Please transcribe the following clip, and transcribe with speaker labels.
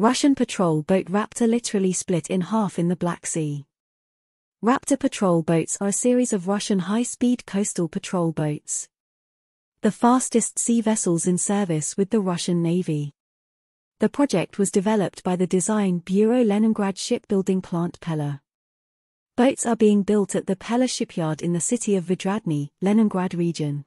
Speaker 1: Russian patrol boat Raptor literally split in half in the Black Sea. Raptor patrol boats are a series of Russian high-speed coastal patrol boats. The fastest sea vessels in service with the Russian Navy. The project was developed by the Design Bureau Leningrad Shipbuilding Plant Pella. Boats are being built at the Pella shipyard in the city of Vidradny, Leningrad region.